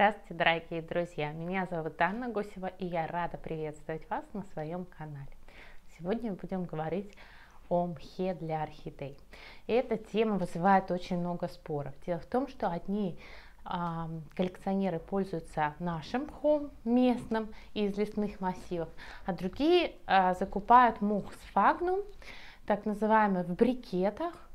Здравствуйте, дорогие друзья! Меня зовут Анна Гусева, и я рада приветствовать вас на своем канале. Сегодня мы будем говорить о мхе для орхидей. И эта тема вызывает очень много споров. Дело в том, что одни а, коллекционеры пользуются нашим мхом местным из лесных массивов, а другие а, закупают мух сфагнум, так называемый в брикетах,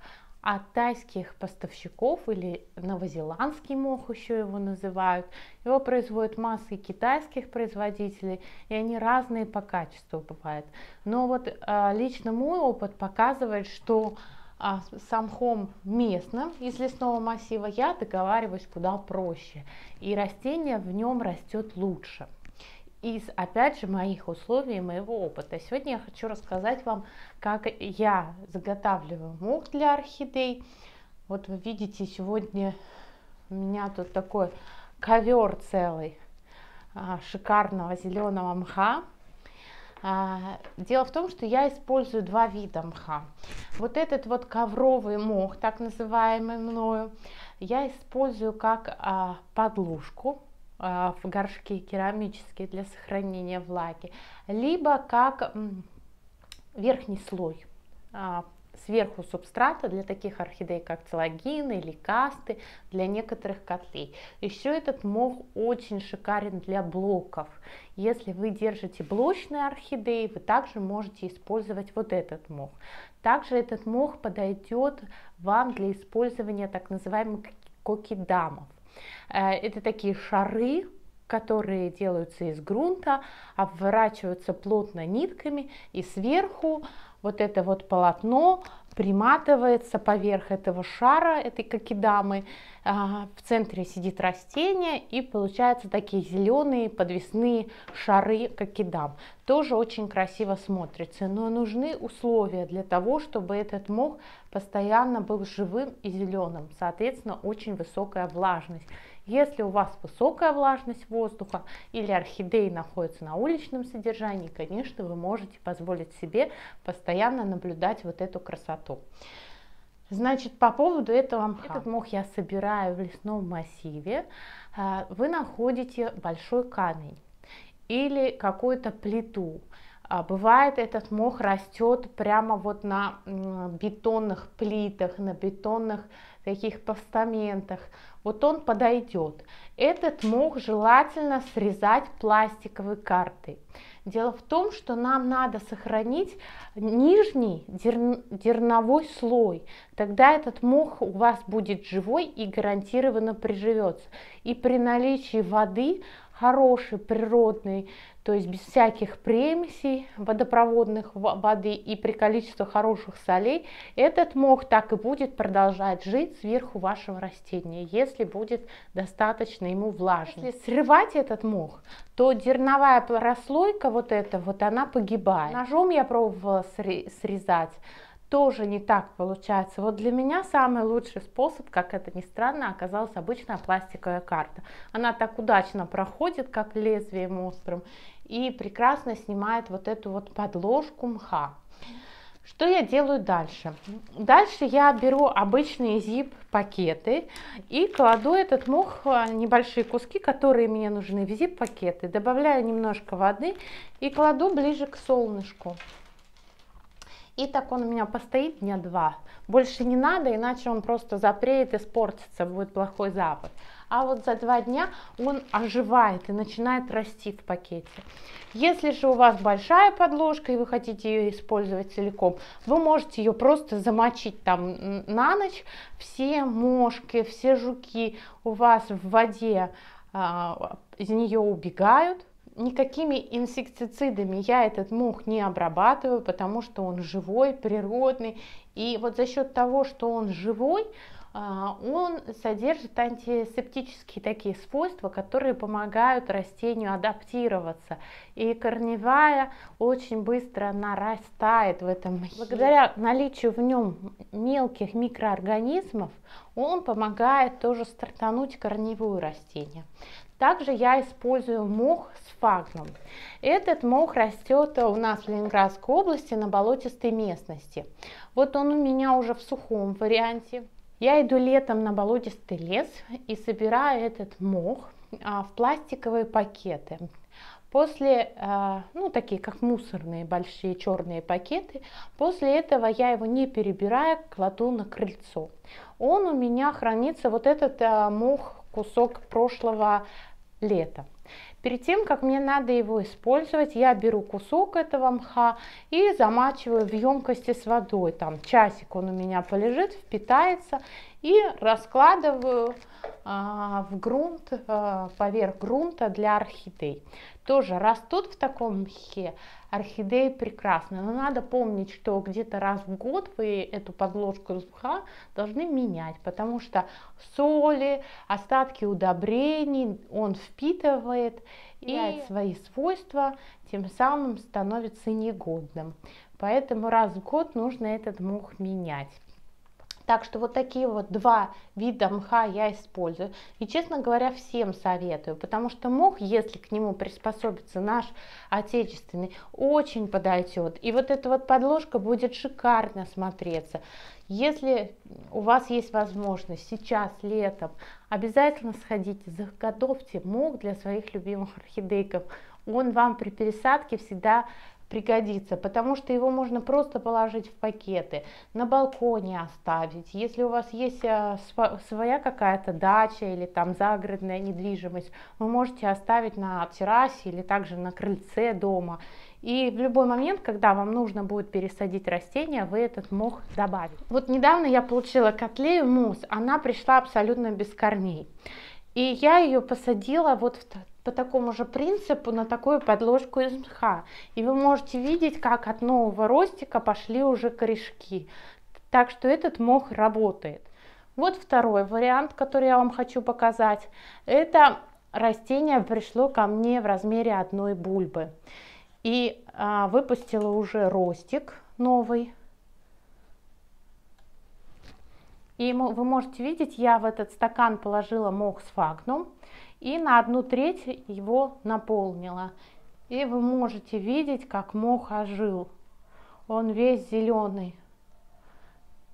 от тайских поставщиков или новозеландский мох еще его называют. Его производят массы китайских производителей, и они разные по качеству бывают. Но вот а, лично мой опыт показывает, что а, сам хом местным из лесного массива я договариваюсь куда проще, и растение в нем растет лучше из, опять же, моих условий моего опыта. Сегодня я хочу рассказать вам, как я заготавливаю мох для орхидей. Вот вы видите, сегодня у меня тут такой ковер целый а, шикарного зеленого мха. А, дело в том, что я использую два вида мха. Вот этот вот ковровый мох, так называемый мною, я использую как а, подложку в горшки керамические для сохранения влаги, либо как верхний слой а, сверху субстрата для таких орхидей, как целогины или касты, для некоторых котлей. Еще этот мох очень шикарен для блоков. Если вы держите блочные орхидеи, вы также можете использовать вот этот мох. Также этот мох подойдет вам для использования так называемых кокидамов. Э, это такие шары, которые делаются из грунта, обворачиваются плотно нитками и сверху вот это вот полотно приматывается поверх этого шара, этой кокидамы. А, в центре сидит растение и получаются такие зеленые подвесные шары кокидам. Тоже очень красиво смотрится, но нужны условия для того, чтобы этот мох постоянно был живым и зеленым. Соответственно, очень высокая влажность. Если у вас высокая влажность воздуха или орхидеи находятся на уличном содержании, конечно, вы можете позволить себе постоянно наблюдать вот эту красоту. Значит, по поводу этого мха. Этот мох я собираю в лесном массиве. А, вы находите большой камень или какую-то плиту. А, бывает этот мох растет прямо вот на бетонных плитах, на бетонных таких постаментах. Вот он подойдет. Этот мох желательно срезать пластиковой картой. Дело в том, что нам надо сохранить нижний дер... дерновой слой. Тогда этот мох у вас будет живой и гарантированно приживется. И при наличии воды хороший, природный, то есть без всяких премисей водопроводных воды и при количестве хороших солей, этот мох так и будет продолжать жить сверху вашего растения, если будет достаточно ему влажно. Если срывать этот мох, то дерновая прослойка вот эта вот она погибает. Ножом я пробовала срезать, тоже не так получается. Вот для меня самый лучший способ, как это ни странно, оказалась обычная пластиковая карта. Она так удачно проходит, как лезвием острым, и прекрасно снимает вот эту вот подложку мха. Что я делаю дальше? Дальше я беру обычные zip пакеты и кладу этот мох, э, небольшие куски, которые мне нужны, в zip пакеты. Добавляю немножко воды и кладу ближе к солнышку. И так он у меня постоит дня два. Больше не надо, иначе он просто запреет, испортится, будет плохой запах. А вот за два дня он оживает и начинает расти в пакете. Если же у вас большая подложка и вы хотите ее использовать целиком, вы можете ее просто замочить там на ночь. Все мошки, все жуки у вас в воде а, из нее убегают, никакими инсектицидами я этот мух не обрабатываю, потому что он живой, природный. И вот за счет того, что он живой, а, он содержит антисептические такие свойства, которые помогают растению адаптироваться. И корневая очень быстро нарастает в этом мхе. Благодаря наличию в нем мелких микроорганизмов, он помогает тоже стартануть корневую растение. Также я использую мох с фагном. Этот мох растет у нас в Ленинградской области на болотистой местности. Вот он у меня уже в сухом варианте. Я иду летом на болотистый лес и собираю этот мох а, в пластиковые пакеты. После, а, ну такие как мусорные большие черные пакеты, после этого я его не перебирая, кладу на крыльцо. Он у меня хранится, вот этот а, мох, кусок прошлого лета. Перед тем, как мне надо его использовать, я беру кусок этого мха и замачиваю в емкости с водой. Там часик он у меня полежит, впитается и раскладываю а, в грунт, а, поверх грунта для орхидей. Тоже растут в таком мхе, орхидеи прекрасно, но надо помнить, что где-то раз в год вы эту подложку мха должны менять, потому что соли, остатки удобрений он впитывает и свои свойства, тем самым становится негодным. Поэтому раз в год нужно этот мох менять. Так что вот такие вот два вида мха я использую. И, честно говоря, всем советую, потому что мох, если к нему приспособится наш отечественный, очень подойдет. И вот эта вот подложка будет шикарно смотреться. Если у вас есть возможность сейчас, летом, обязательно сходите, заготовьте мох для своих любимых орхидейков. Он вам при пересадке всегда пригодится, потому что его можно просто положить в пакеты, на балконе оставить. Если у вас есть э, своя какая-то дача или там загородная недвижимость, вы можете оставить на террасе или также на крыльце дома. И в любой момент, когда вам нужно будет пересадить растение, вы этот мох добавите. Вот недавно я получила котлею мусс, она пришла абсолютно без корней. И я ее посадила вот в по такому же принципу на такую подложку из мха. И вы можете видеть, как от нового ростика пошли уже корешки. Так что этот мох работает. Вот второй вариант, который я вам хочу показать. Это растение пришло ко мне в размере одной бульбы. И а, выпустила уже ростик новый. И вы можете видеть, я в этот стакан положила мох с фагнум и на одну треть его наполнила. И вы можете видеть, как мох ожил. Он весь зеленый.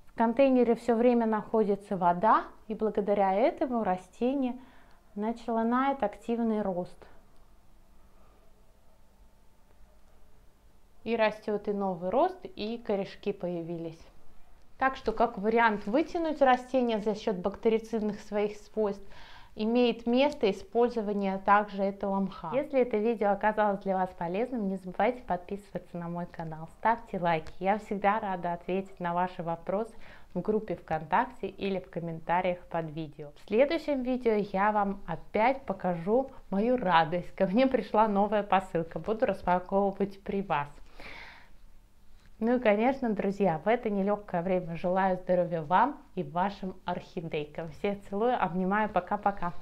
В контейнере все время находится вода, и благодаря этому растение начинает активный рост. И растет и новый рост, и корешки появились. Так что как вариант вытянуть растение за счет бактерицидных своих свойств – имеет место использование также этого мха. Если это видео оказалось для вас полезным, не забывайте подписываться на мой канал, ставьте лайки. Я всегда рада ответить на ваши вопросы в группе ВКонтакте или в комментариях под видео. В следующем видео я вам опять покажу мою радость. Ко мне пришла новая посылка, буду распаковывать при вас. Ну и, конечно, друзья, в это нелегкое время желаю здоровья вам и вашим орхидейкам. Всех целую, обнимаю, пока-пока.